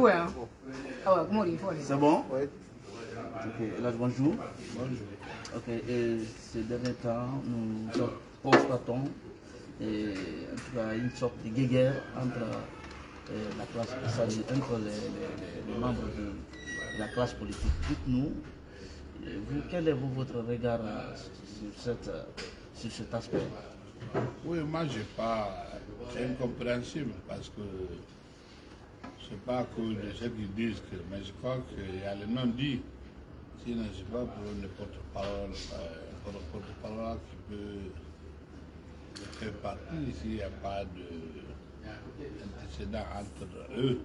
Ouais, hein. Ah ouais, comment C'est bon Oui. Ok, là, bonjour. Bonjour. Ok, et ces derniers temps, nous constatons et, en tout cas, une sorte de guéguerre entre euh, la classe, c'est-à-dire entre les, les- les membres de, la classe politique. Dites-nous, euh, vous, quel est vous, votre regard euh, sur, cette, sur cet aspect? Oui, moi, j'ai pas. C'est incompréhensible parce que je sais pas que de ceux qui disent que. Mais je crois qu'il y a le non-dit. Sinon, je sais pas pour le porte-parole, euh, porte-parole qui peut faire partie s'il n'y a pas d'antécédent entre eux,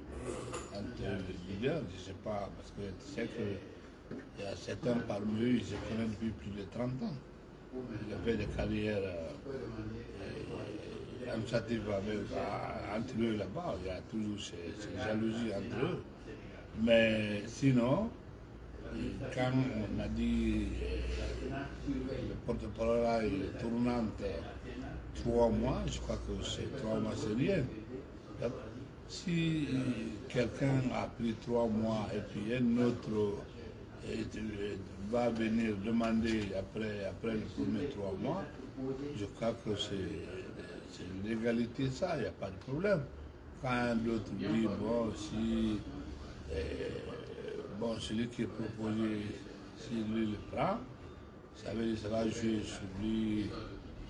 entre les leaders. Je ne sais pas, parce que tu sais qu'il y a certains parmi eux, ils se connaissent depuis plus de 30 ans. Ils ont fait des carrières euh, à- entre eux là-bas. Il y a toujours ces, jalousies entre eux. Mais sinon, quand on a dit euh, le porte-parole est tournante trois mois, je crois que c'est trois mois, c'est rien. Si quelqu'un a pris trois mois et puis un autre euh, euh, va venir demander après, après les premiers trois mois, je crois que c'est c'est une légalité ça, il n'y a pas de problème. Quand l'autre dit, bon, si euh, bon, celui qui est proposé, si lui le prend, ça veut dire que ça va jouer sur lui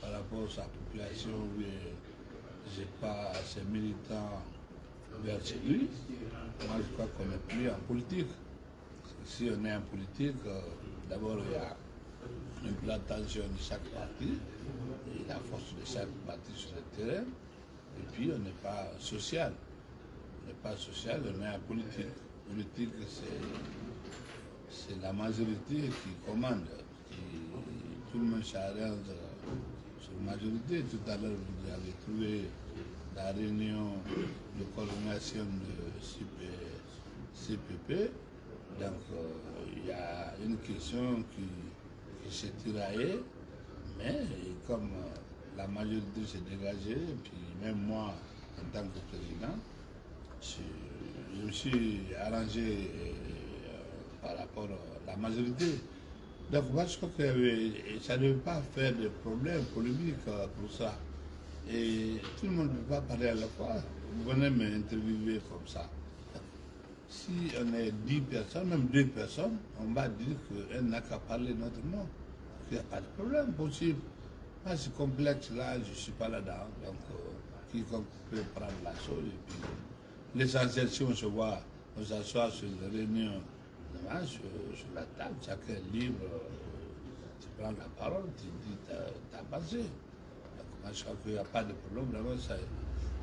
par rapport à sa population, sais pas, ses militants vers lui. Moi, je crois qu'on n'est plus en politique. Si on est en politique, euh, d'abord, il y a une plantation de chaque parti, la force de chaque parti sur le terrain, et puis on n'est pas social. On n'est pas social, on est en politique. Politique, c'est, la majorité qui commande. qui- tout le monde s'arrête sur la majorité. Tout à l'heure, vous avez trouvé la réunion de coordination de CP, CPP. Donc, euh, il y a une question qui, qui s'est tiraillée, mais comme euh, la majorité s'est dégagée, et puis même moi, en tant que président, je, me suis arrangé euh, par rapport à la majorité. Donc, moi, je crois que euh, ça ne veut pas faire de problème polémique pour ça. Et tout le monde ne peut pas parler à la fois. Vous venez m'interviewer comme ça. Si on est 10 personnes, même 2 personnes, on va dire qu'elle n'a qu'à parler notre nom. Il n'y a pas de problème possible. Moi, ce complexe-là, je ne suis pas là-dedans. Donc, euh, quiconque peut prendre la chose. Et puis, l'essentiel, si on se voit, on s'assoit sur une réunion, sur, sur la table, chacun libre. euh, Tu prends la parole, tu dis ta, pensée. Donc, moi, je crois qu'il n'y a pas de problème. Vraiment, ça,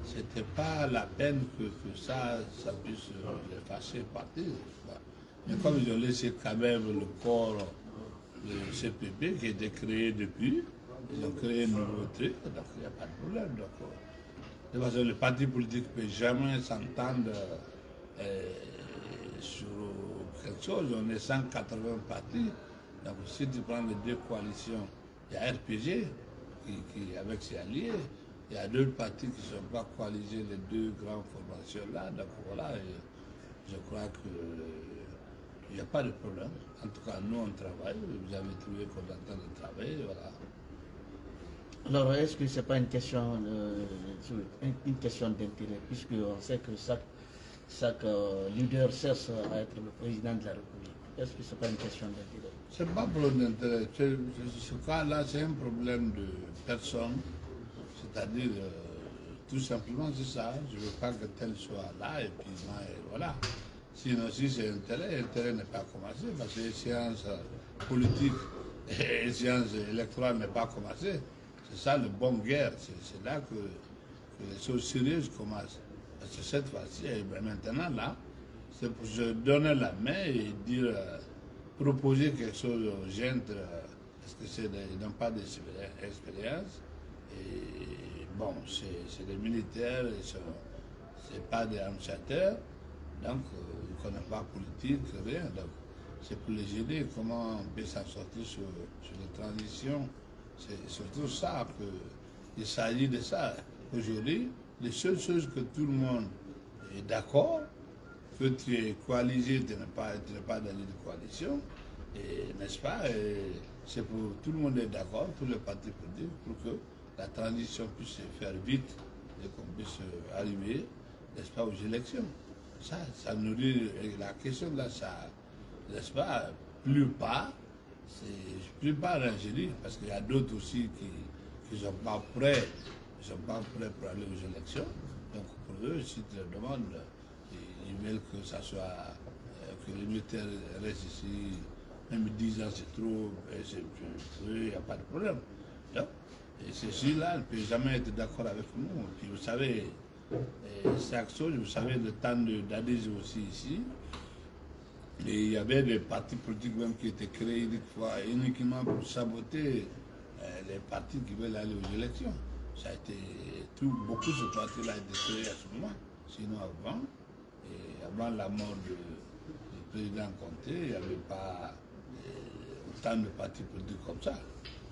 c'était pas la peine que, que ça, ça puisse euh, les fâcher partir. quoi. Mais comme ils ont laissé quand même le corps, le CPP qui a été créé depuis, ils ont créé un nouveau truc, donc il n'y a pas de problème. De toute façon, le parti politique ne peut jamais s'entendre euh, sur quelque chose. On est 180 partis. Donc, si tu prends les deux coalitions, il y a RPG qui, qui- avec ses alliés. Il y a deux partis qui ne sont pas coalisés, les deux grandes formations-là. Donc voilà, je crois qu'il n'y a pas de problème. En tout cas, nous, on travaille. Vous avez trouvé qu'on est en train de travailler. Voilà. Alors, est-ce que ce n'est pas une question, euh, une, question d'intérêt, puisqu'on sait que chaque, chaque euh, leader cherche à être le président de la République Est-ce que ce n'est pas une question d'intérêt? C'est pas problème d'intérêt. Ce cas-là, c'est un problème de personne. C'est-à-dire, euh, tout simplement, c'est ça. Je ne veux pas que tel soit là, et puis moi, et voilà. Sinon, si c'est intérêt, l'intérêt n'est pas commencé, parce que les séances politiques et les séances électorales n'est pas commencé. C'est ça le bon guerre. C'est là que, les choses sérieuses commencent. Parce que cette fois-ci, eh maintenant, là, c'est pour se donner la main et dire, euh, proposer quelque chose aux gens, euh, parce que c'est n'ont pas d'expérience. Et bon, c'est des militaires, sont- c'est pas des administrateurs, donc euh, ils ne connaissent pas politique, rien. Donc c'est pour les aider comment on peut s'en sortir sur, sur les transitions. C'est surtout ça qu'il s'agit de ça. Aujourd'hui, les seules choses que tout le monde est d'accord, que tu es coalisé, tu n'es pas, tu pas dans une coalition, n'est-ce pas C'est pour tout le monde est d'accord, tous les partis politiques, pour que la transition puisse se faire vite et qu'on puisse arriver, n'est-ce pas, aux élections. Ça, ça nourrit la question là, ça, n'est-ce pas, plus pas, c'est plus pas l'ingénierie, parce qu'il y a d'autres aussi qui ne sont pas prêts, sont pas prêts pour aller aux élections. Donc pour eux, si tu leur demandes, ils, veulent que ça soit, euh, que les militaires restent ici, même 10 ans c'est trop, il n'y a pas de problème. Donc, et ceci-là ne peut jamais être d'accord avec nous. Puis vous savez, et vous savez, le temps d'Adis aussi ici, et il y avait des partis politiques même qui étaient créés une fois uniquement pour saboter euh, les partis qui veulent aller aux élections. Ça a été tout, beaucoup de ce parti-là a été à ce moment. Sinon avant, avant la mort du président Comté, il n'y avait pas euh, autant de partis politiques comme ça.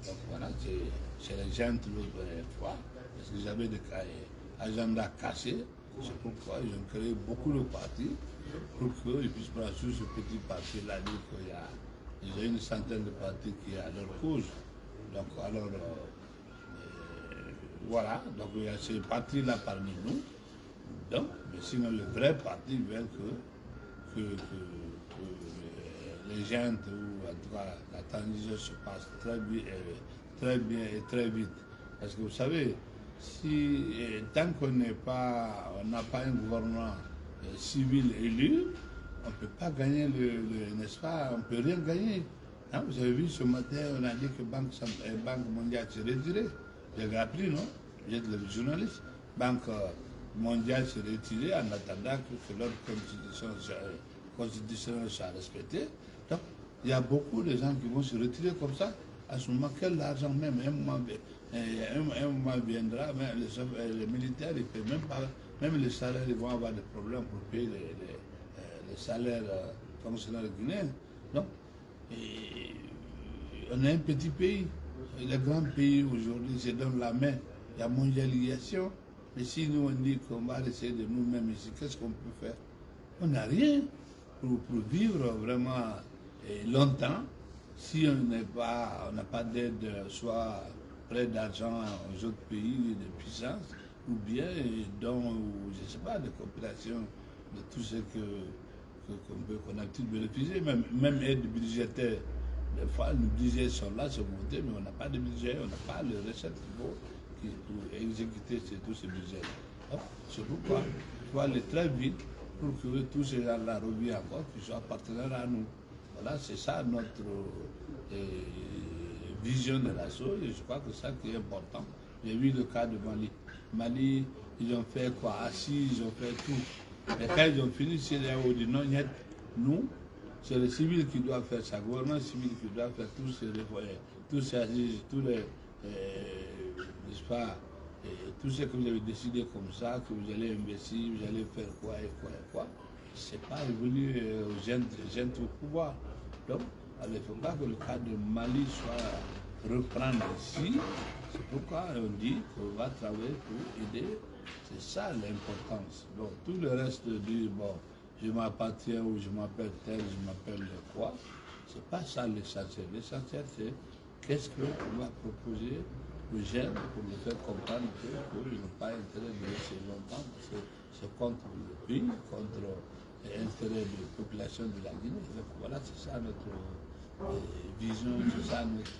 Donc voilà, c'est- les gens de l'autre fois, parce qu'ils avaient des ca- agendas cassés. C'est pourquoi ils ont créé beaucoup de partis pour qu'ils puissent prendre sur ce petit parti-là, qu'il y a déjà une centaine de partis qui à leur cause. Donc alors, euh, euh, voilà, donc il y a ces partis-là parmi nous. Donc, mais sinon le vrai parti veut que, que, les gens, ou en tout cas la transition se passe très bien, euh, très bien et très vite. Parce que vous savez, si euh, tant qu'on n'est pas, on n'a pas un gouvernement euh, civil élu, on ne peut pas gagner le, n'est-ce pas, on ne peut rien gagner. Hein, vous avez vu ce matin, on a dit que Banque, euh, Banque mondiale s'est retirée. Avez appris, non? Vous êtes le journaliste. Banque mondiale s'est retirée en attendant que, que leur constitution soit, constitutionnelle soit respectée. Donc, il y a beaucoup de gens qui vont se retirer comme ça. À ce moment, quel argent même, un moment, un, un moment viendra, mais les, euh, militaires, ils paient même pas, même les salaires, ils vont avoir des problèmes pour payer les, les, euh, les salaires euh, fonctionnaires guinéens. Donc, et on est un petit pays. Les grands pays aujourd'hui se donnent la main. Il y a mondialisation. Mais si nous on dit qu'on va essayer de nous-mêmes ici, qu'est-ce qu'on peut faire? On n'a rien pour, pour vivre vraiment longtemps si on n'est pas, on n'a pas d'aide, soit près d'argent aux autres pays de puissance, ou bien ou, je ne sais pas, de coopération de tout ce que qu'on a pu bénéficier, même, même aide budgétaire. Des fois, les budgets sont là, sont montés, mais on n'a pas de budget, on n'a pas les recettes pour exécuter tous ces budgets. C'est pourquoi il faut aller très vite pour que tous ces gens-là reviennent encore, qu'ils soient partenaires à nous. Voilà, c'est ça notre euh, vision de la chose, et je crois que c'est ça qui est important. J'ai vu le cas de Mali. Mali, ils ont fait quoi? Assis, ils ont fait tout. Mais quand ils ont fini, c'est là où dit non, nous, c'est le civil qui doit faire ça, le gouvernement civil qui doit faire tous ces réformes, tous ces assises, tous les, euh, n'est-ce pas, tout ce que vous avez décidé comme ça, que vous allez investir, vous allez faire quoi et quoi et quoi, c'est pas revenu euh, aux jeunes, jeunes au pouvoir. Donc, il ne faut pas que le cas de Mali soit reprendre ici. C'est pourquoi on dit qu'on va travailler pour aider. C'est ça l'importance. Donc, tout le reste dire, bon, je m'appartiens ou je m'appelle tel, je m'appelle quoi, c'est pas ça l'essentiel. L'essentiel, c'est qu'est-ce qu'on va proposer aux jeunes pour les faire comprendre que- qu'ils n'ont pas intérêt de rester longtemps, c'est contre le pays, contre l'intérêt de la population de la Guinée. Donc voilà, c'est ça notre vision, ça notre.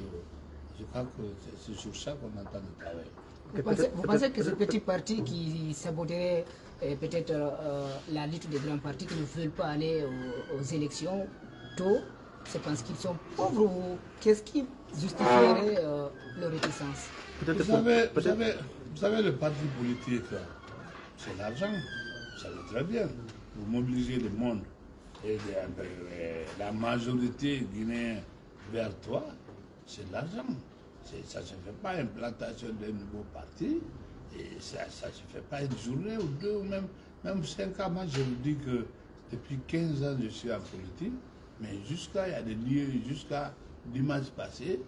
Je crois que c'est- sur ça qu'on entend de travailler. Vous pensez, vous pensez que ce petit parti qui saboterait euh, peut-être euh, la lutte des grands partis qui ne veulent pas aller aux, aux élections tôt, c'est parce qu'ils sont pauvres ou qu'est-ce qui justifierait euh, leur réticence? Vous savez, vous, savez, vous savez, le parti politique, c'est l'argent. Vous savez très bien. Vous mobilisez le monde et de- euh, la majorité guinéenne vers toi, c'est de l'argent. Ça ne se fait pas implantation d'un nouveau parti et ça ne se fait pas une journée ou deux ou même, même cinq ans. Moi, je vous dis que depuis 15 ans, je suis en politique, mais jusqu'à, il y a des lieux, jusqu'à dimanche passé,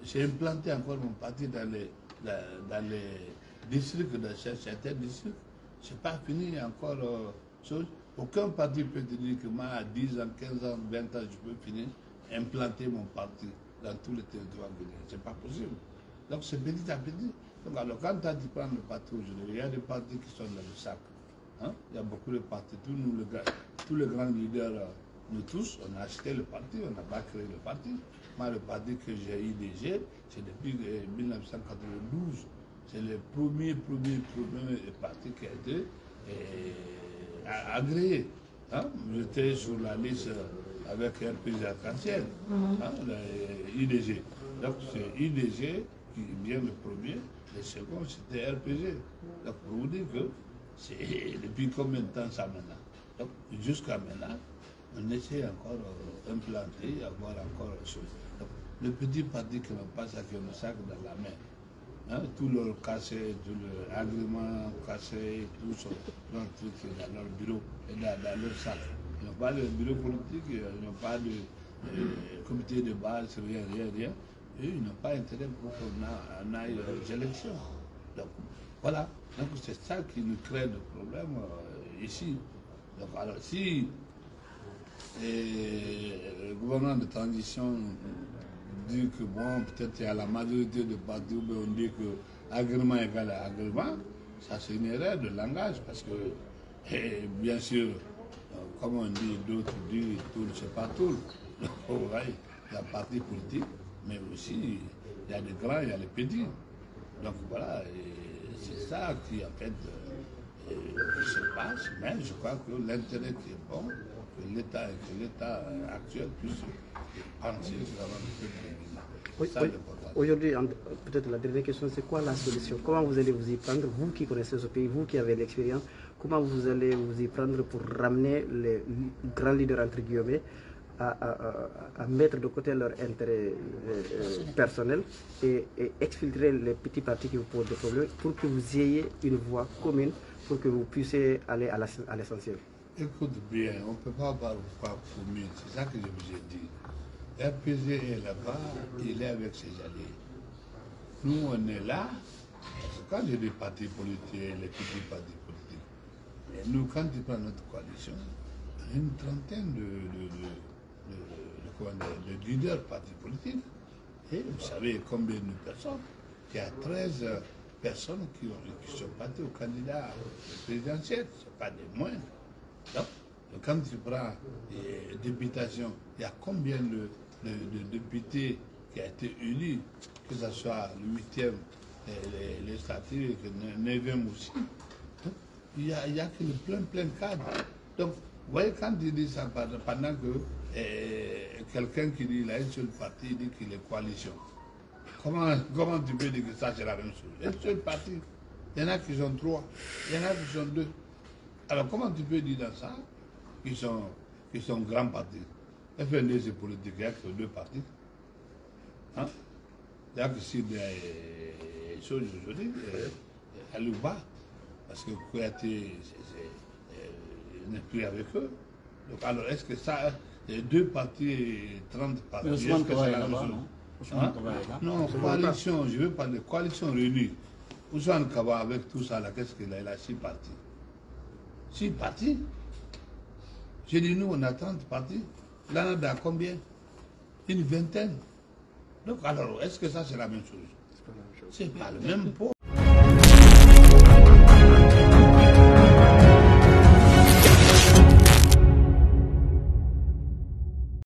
j'ai implanté encore mon parti dans les, dans, les districts, dans cer- certains districts. C'est pas fini encore. euh, chose. Aucun parti peut te dire que moi, à 10 ans, 15 ans, 20 ans, je peux finir, implanter mon parti dans tous les territoires Ce n'est pas possible. Donc c'est petit à petit. Donc alors quand tu as dit prendre le parti aujourd'hui, il y a des partis qui sont dans le sac. Hein? Il y a beaucoup de partis. Tous, nous, tous les grands leaders, nous tous, on a acheté le parti, on n'a pas créé le parti. Moi, le parti que j'ai IDG, c'est depuis 1992. Euh, c'est le premier, premier, premier parti qui a été euh, agréé. Hein? J'étais sur la liste avec RPG Arc-en-Ciel, mhm. hein, IDG. Donc c'est IDG qui vient le premier, le second c'était RPG. Donc pour vous dire que c'est depuis combien de temps ça maintenant? Donc jusqu'à maintenant, on essaie encore d'implanter, avoir encore chose. Donc, le petit parti qui n'ont pas ça, qui ont sac dans la main. Hein, tout leur cassé, tout leur agrément cassé, tout ce truc dans leur bureau et dans, leur sac. Ils n'ont pas de bureau politique, ils n'ont pas de comité de base, rien, rien, rien. Et ils n'ont pas intérêt pour qu'on aille aux élections. Donc, voilà. Donc, c'est ça qui nous crée le problème euh, ici. Donc, alors, si le gouvernement de transition dit que, bon, peut-être il y a la majorité de partis où on dit que agrément égale à agrément, ça c'est une erreur de langage parce que, bien sûr, euh, comme on dit, d'autres disent tout, c'est pas tout. il y a parti politique, mais aussi il y a des grands, il y a les petits. Donc voilà, c'est ça qui en fait euh, se passe, mais je crois que l'intérêt qui est bon, que l'État actuel puisse vraiment Aujourd'hui, peut-être la dernière question, c'est quoi la solution? Comment vous allez vous y prendre, vous qui connaissez ce pays, vous qui avez l'expérience, comment vous allez vous y prendre pour ramener les grands leaders, entre guillemets, à, mettre de côté leur intérêt euh, personnel et, exfiltrer les petits partis qui vous posent des problèmes pour que vous ayez une voie commune, pour que vous puissiez aller à l'essentiel? Écoute bien, on ne peut pas avoir une voie commune, c'est ça que je vous ai dit. RPG est là-bas, il est avec ses alliés. Nous, on est là, quand a des partis politiques, les petits partis politiques, et nous, quand ils prennent notre coalition, une trentaine de, de, leaders partis politiques, et vous savez combien de personnes? Il y a 13 personnes qui, qui sont parties au candidat présidentiel, ce pas des moindres. Donc, quand tu prends les députations, il y a combien de députés qui a été élu, que ce soit le 8e, les, les statuts, le 9e aussi, il n'y a, a, que le plein, plein cadre. Donc, vous voyez, quand il dit ça, pendant que eh, quelqu'un qui dit qu'il a une seule partie, dit qu'il est coalition, comment, comment tu peux dire que ça c'est la même chose? Une seule partie. Il y en a qui sont trois, il y en a qui sont deux. Alors comment tu peux dire dans ça qu'ils sont, qu'ils sont grands partis FND, c'est politique, il n'y a que deux partis. Hein? Il n'y a que si des choses aujourd'hui, elle ou pas, parce que Kouyaté n'est plus avec eux. Donc alors, est-ce que ça, les deux partis, 30 partis, est-ce que c'est la même chose hein? Non, coalition, je veux parler de coalition réunie. Ousmane Kaba, avec tout ça, qu'est-ce qu'il a? Il a six partis. Six partis J'ai dit, nous, on a 30 partis. L'Anada, combien? Une vingtaine. Donc alors, est-ce que ça c'est la même chose? C'est pas, la même chose. pas le même pot.